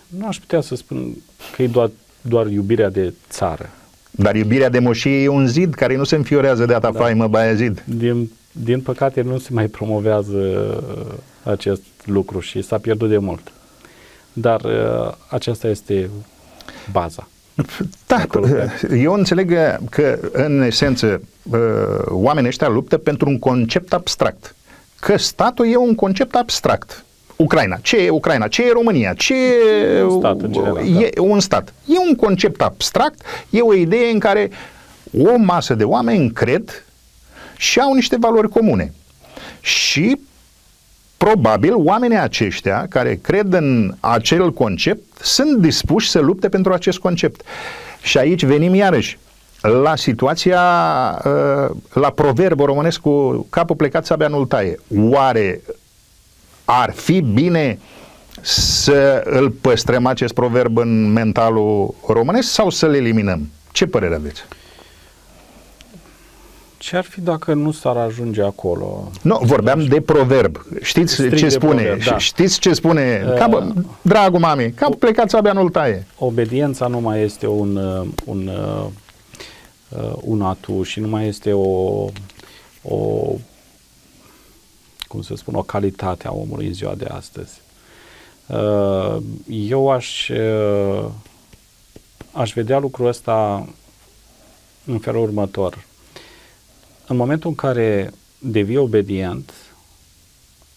Nu aș putea să spun că e doar, doar iubirea de țară. Dar iubirea de moșie e un zid care nu se înfiorează de ata da. faimă zid. Din din păcate nu se mai promovează acest lucru și s-a pierdut de mult. Dar aceasta este baza. Da, eu înțeleg că, în esență, oamenii ăștia luptă pentru un concept abstract. Că statul e un concept abstract. Ucraina. Ce e Ucraina? Ce e România? Ce e un stat, în general, e da. un stat? E un concept abstract, e o idee în care o masă de oameni cred și au niște valori comune. Și probabil oamenii aceștia care cred în acel concept sunt dispuși să lupte pentru acest concept. Și aici venim iarăși la situația, uh, la proverbul românesc cu capul plecat sabia nu taie. Oare ar fi bine să îl păstrăm acest proverb în mentalul românesc sau să-l eliminăm? Ce părere aveți? Ce ar fi dacă nu s-ar ajunge acolo? Nu, vorbeam de proverb. Știți Strict ce spune? Proverb, da. Știți ce spune? Uh, Cap, dragul mami, cap plecat sabia nu taie. Obediența nu mai este un, uh, un, uh, uh, un atu și nu mai este o, o cum să spun, o calitate a omului în ziua de astăzi. Uh, eu aș, uh, aș vedea lucrul ăsta în felul următor. În momentul în care devii obedient,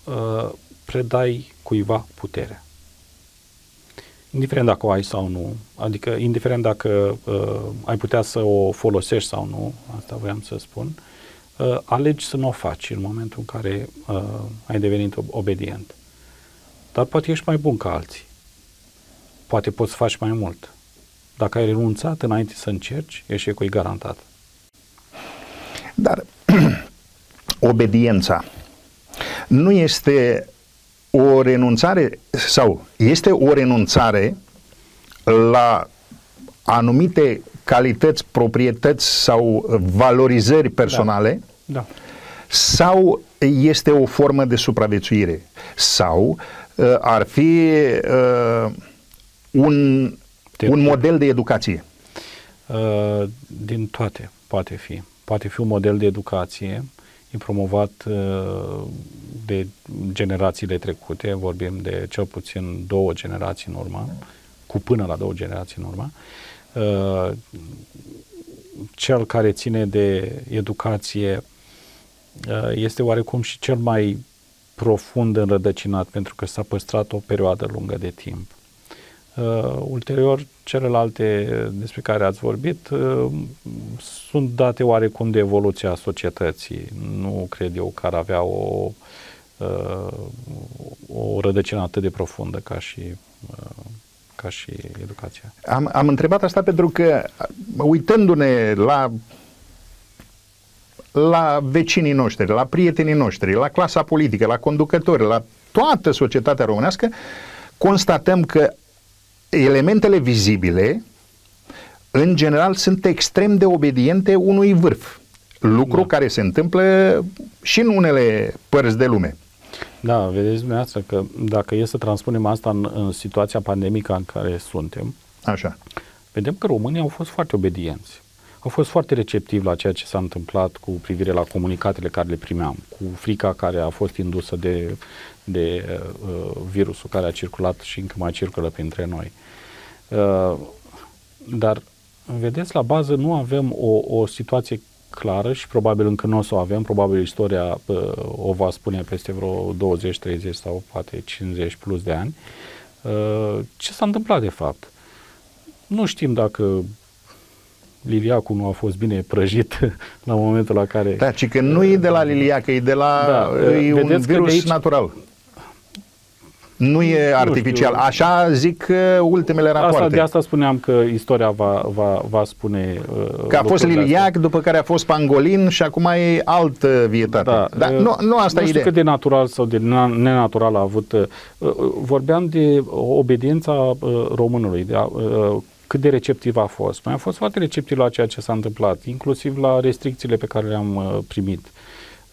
uh, predai cuiva putere. Indiferent dacă o ai sau nu, adică indiferent dacă uh, ai putea să o folosești sau nu, asta voiam să spun, uh, uh, alegi să nu o faci în momentul în care uh, ai devenit obedient. Dar poate ești mai bun ca alții. Poate poți să faci mai mult. Dacă ai renunțat înainte să încerci, eșecul e garantat. Dar obediența nu este o renunțare sau este o renunțare la anumite calități, proprietăți sau valorizări personale da. Da. sau este o formă de supraviețuire sau uh, ar fi uh, un, un model de educație? Uh, din toate poate fi. Poate fi un model de educație e promovat uh, de generațiile trecute, vorbim de cel puțin două generații în urmă, cu până la două generații în urmă. Uh, cel care ține de educație uh, este oarecum și cel mai profund înrădăcinat pentru că s-a păstrat o perioadă lungă de timp. Uh, ulterior, celelalte despre care ați vorbit uh, sunt date oarecum de evoluția societății. Nu cred eu că ar avea o, uh, o rădăcină atât de profundă ca și uh, ca și educația. Am, am întrebat asta pentru că, uitându-ne la la vecinii noștri, la prietenii noștri, la clasa politică, la conducători, la toată societatea românească, constatăm că elementele vizibile, în general, sunt extrem de obediente unui vârf. Lucru da. care se întâmplă și în unele părți de lume. Da, vedeți dumneavoastră că dacă e să transpunem asta în, în situația pandemică în care suntem, Așa. vedem că românii au fost foarte obedienți. Au fost foarte receptivi la ceea ce s-a întâmplat cu privire la comunicatele care le primeam, cu frica care a fost indusă de, de uh, virusul care a circulat și încă mai circulă printre noi. Uh, dar, vedeți, la bază nu avem o, o situație clară și probabil încă nu o să o avem, probabil istoria uh, o va spune peste vreo 20, 30 sau poate 50 plus de ani. Uh, ce s-a întâmplat de fapt? Nu știm dacă Liliacu nu a fost bine prăjit la momentul la care... Da, ci că nu e de la Liliacă, e de la... Da, e un virus aici, natural. Nu e nu artificial. Știu. Așa zic uh, ultimele rapoarte. Asta, de asta spuneam că istoria va, va, va spune uh, Că a fost liliac, după care a fost pangolin și acum e altă vietate. Da, Dar uh, nu, nu asta nu e știu cât de natural sau de nenatural a avut. Uh, uh, vorbeam de obediența uh, românului, de uh, cât de receptiv a fost. Mai a fost foarte receptiv la ceea ce s-a întâmplat, inclusiv la restricțiile pe care le-am uh, primit.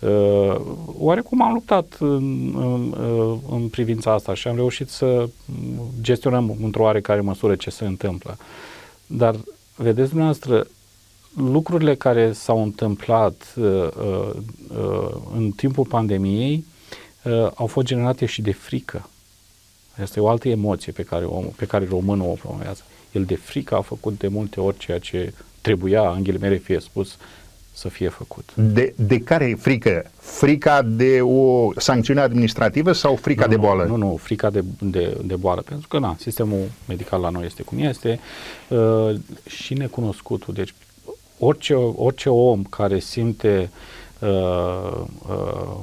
Uh, oarecum am luptat în, în, uh, în privința asta și am reușit să gestionăm într-o oarecare măsură ce se întâmplă. Dar, vedeți dumneavoastră, lucrurile care s-au întâmplat uh, uh, uh, în timpul pandemiei uh, au fost generate și de frică. Asta e o altă emoție pe care, omul, pe care românul o promovează. El de frică a făcut de multe ori ceea ce trebuia, în ghilimele fie spus, să fie făcut. De, de care e frică? Frica de o sancțiune administrativă sau frica nu, de boală? Nu, nu, frica de, de, de boală. Pentru că, na, sistemul medical la noi este cum este uh, și necunoscutul. Deci, orice, orice om care simte uh, uh,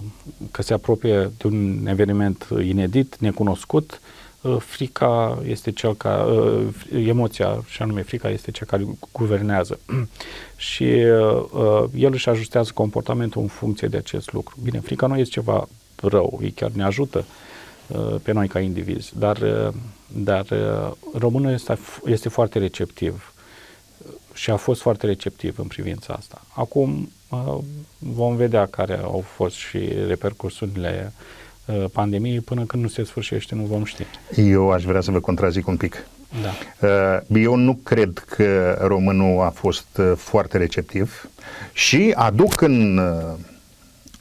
că se apropie de un eveniment inedit, necunoscut, uh, frica este cel ca, uh, emoția și anume frica este cea care guvernează și uh, uh, el își ajustează comportamentul în funcție de acest lucru. Bine, frica nu este ceva rău, ei chiar ne ajută uh, pe noi ca indivizi, dar, uh, dar uh, românul este, este foarte receptiv și a fost foarte receptiv în privința asta. Acum uh, vom vedea care au fost și repercursiunile uh, pandemiei până când nu se sfârșește, nu vom ști. Eu aș vrea să vă contrazic un pic. Da. Uh, eu nu cred că românul a fost foarte receptiv și aduc în,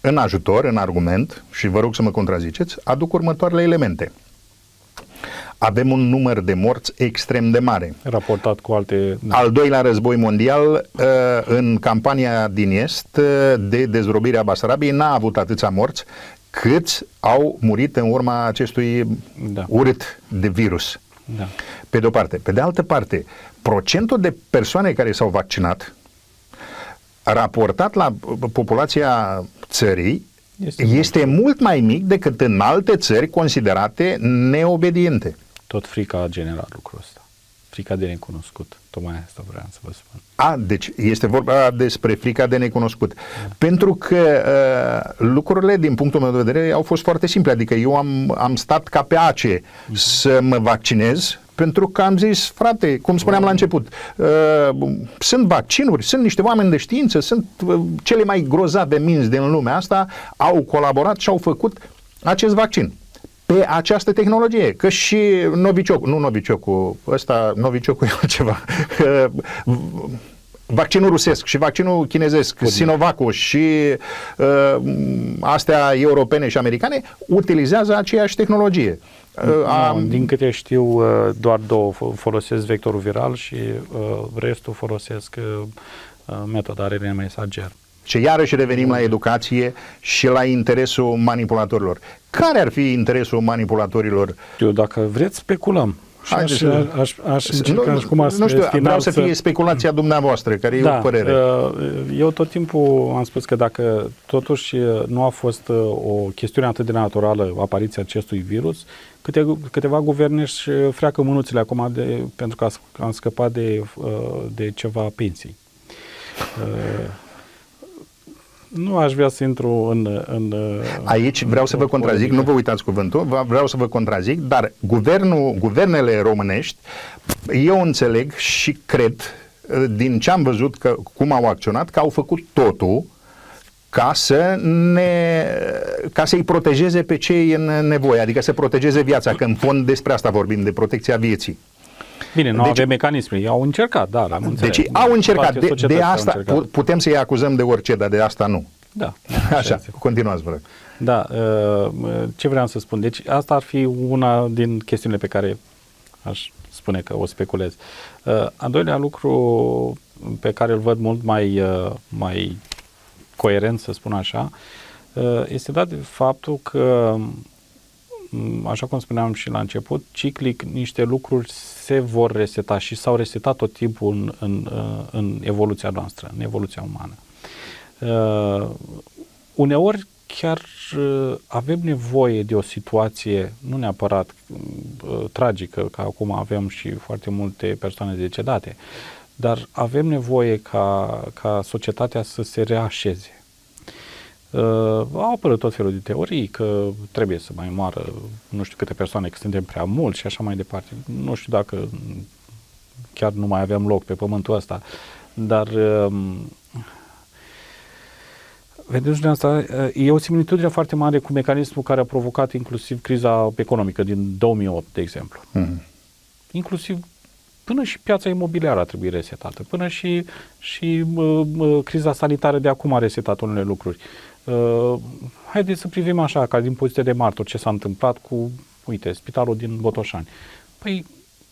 în ajutor, în argument, și vă rog să mă contraziceți, aduc următoarele elemente avem un număr de morți extrem de mare. Raportat cu alte... Da. Al doilea război mondial, uh, în campania din Est uh, de dezrobire a Basarabiei, n-a avut atâția morți cât au murit în urma acestui da. urât de virus. Da. Pe de o parte. Pe de altă parte, procentul de persoane care s-au vaccinat raportat la populația țării este, este mult mai mic decât în alte țări considerate neobediente. Tot frica a generat lucrul ăsta. Frica de necunoscut. Tocmai asta vreau să vă spun. A, deci este vorba despre frica de necunoscut. Da. Pentru că uh, lucrurile, din punctul meu de vedere, au fost foarte simple. Adică eu am, am stat ca pe ace uh-huh. să mă vaccinez pentru că am zis, frate, cum spuneam la început, uh, sunt vaccinuri, sunt niște oameni de știință, sunt uh, cele mai grozave minți din lumea asta, au colaborat și au făcut acest vaccin pe această tehnologie. Că și Novicioc, nu Noviciocul, ăsta, Noviciocul e altceva, vaccinul rusesc și vaccinul chinezesc, Sputnik. Sinovacul și uh, astea europene și americane utilizează aceeași tehnologie. Uh, nu, din câte știu, uh, doar două folosesc vectorul viral și uh, restul folosesc uh, uh metoda RNA mesager. Și iarăși revenim la educație și la interesul manipulatorilor. Care ar fi interesul manipulatorilor? Eu, dacă vreți, speculăm. Și aș, aș, aș încerca nu, cum nu știu, vreau să fie speculația dumneavoastră, care da, e o părere. Uh, eu tot timpul am spus că dacă totuși uh, nu a fost uh, o chestiune atât de naturală apariția acestui virus, câte, câteva guverne își freacă mânuțele acum de, pentru că am scăpat de, de ceva pensii. Nu aș vrea să intru în... în Aici vreau să vă contrazic, nu vă uitați cuvântul, vreau să vă contrazic, dar guvernul, guvernele românești, eu înțeleg și cred, din ce am văzut că, cum au acționat, că au făcut totul ca să ne, ca să-i protejeze pe cei în nevoie, adică să protejeze viața, că în fond despre asta vorbim, de protecția vieții. Bine, nu deci, avem mecanisme. Au încercat, da, am înțeles. Deci au încercat. De, de asta încercat. putem să-i acuzăm de orice, dar de asta nu. Da. Așa, așa continuați, vă rog. Da, uh, ce vreau să spun? Deci asta ar fi una din chestiunile pe care aș spune că o speculez. Uh, a doilea lucru pe care îl văd mult mai, uh, mai coerent, să spun așa, este dat de faptul că Mm, așa cum spuneam și la început, ciclic niște lucruri se vor reseta și s-au resetat tot timpul în, în, uh, în evoluția noastră, în evoluția umană. Uh, uneori chiar uh, avem nevoie de o situație, nu neapărat uh, tragică, că acum avem și foarte multe persoane decedate, dar avem nevoie ca, ca societatea să se reașeze Uh, au apărut tot felul de teorii că trebuie să mai moară nu știu câte persoane, că suntem prea mulți și așa mai departe. Nu știu dacă chiar nu mai avem loc pe pământul ăsta, dar uh, vedeți asta, uh, e o similitudine foarte mare cu mecanismul care a provocat inclusiv criza economică din 2008, de exemplu. Mm. Inclusiv până și piața imobiliară a trebuit resetată, până și, și uh, uh, criza sanitară de acum a resetat unele lucruri. Uh, haideți să privim așa, ca din poziție de martor, ce s-a întâmplat cu, uite, spitalul din Botoșani. Păi,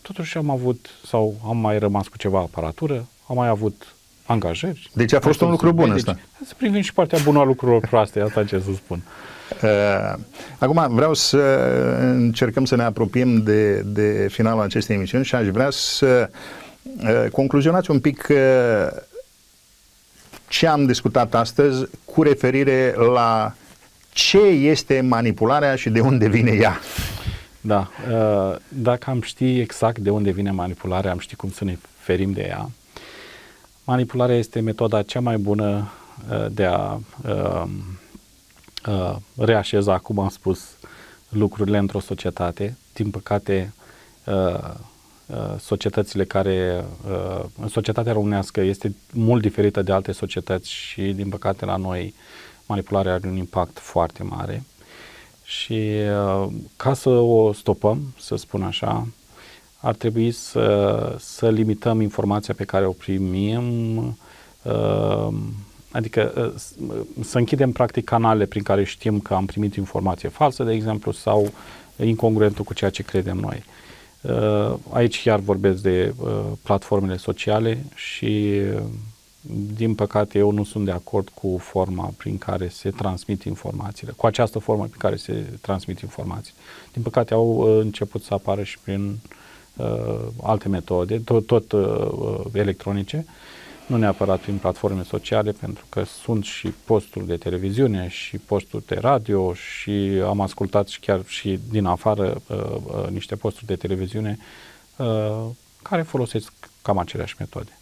totuși am avut, sau am mai rămas cu ceva aparatură, am mai avut angajări. Deci a fost un lucru bun ăsta. Să privim și partea bună a lucrurilor proaste, asta ce să spun. Uh, acum vreau să încercăm să ne apropiem de, de finalul acestei emisiuni și aș vrea să uh, concluzionați un pic uh, ce am discutat astăzi cu referire la ce este manipularea și de unde vine ea. Da, dacă am ști exact de unde vine manipularea, am ști cum să ne ferim de ea. Manipularea este metoda cea mai bună de a uh, reașeza, cum am spus, lucrurile într-o societate. Din păcate, uh, uh, societățile care, uh, în societatea românească este mult diferită de alte societăți și, din păcate, la noi manipularea are un impact foarte mare. Și uh, ca să o stopăm, să spun așa, ar trebui să, să limităm informația pe care o primim, uh, Adică uh, să închidem practic canalele prin care știm că am primit informație falsă, de exemplu, sau incongruentul cu ceea ce credem noi. Uh, aici chiar vorbesc de uh, platformele sociale și din păcate eu nu sunt de acord cu forma prin care se transmit informațiile, cu această formă prin care se transmit informații. Din păcate au început să apară și prin uh, alte metode, tot, tot uh, electronice, uh, nu neapărat prin platforme sociale, pentru că sunt și posturi de televiziune și posturi de radio și am ascultat și chiar și din afară uh, uh, niște posturi de televiziune uh, care folosesc cam aceleași metode.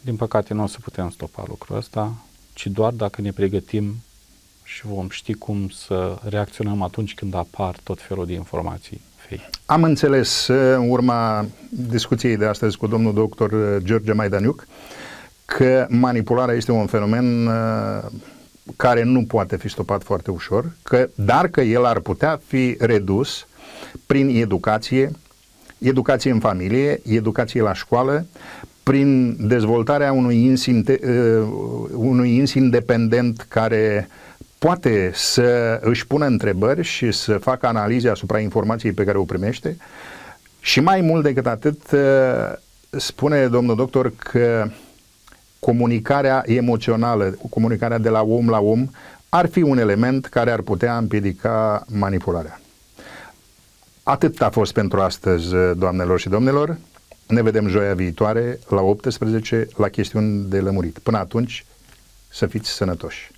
Din păcate nu o să putem stopa lucrul ăsta, ci doar dacă ne pregătim și vom ști cum să reacționăm atunci când apar tot felul de informații fake. Am înțeles uh, în urma discuției de astăzi cu domnul doctor uh, George Maidaniuc că manipularea este un fenomen uh, care nu poate fi stopat foarte ușor, că, dar că el ar putea fi redus prin educație, educație în familie, educație la școală, prin dezvoltarea unui ins, uh, unui ins independent care poate să își pună întrebări și să facă analize asupra informației pe care o primește. Și mai mult decât atât uh, spune domnul doctor că comunicarea emoțională, comunicarea de la om la om, ar fi un element care ar putea împiedica manipularea. Atât a fost pentru astăzi, doamnelor și domnilor. Ne vedem joia viitoare la 18 la chestiuni de lămurit. Până atunci, să fiți sănătoși!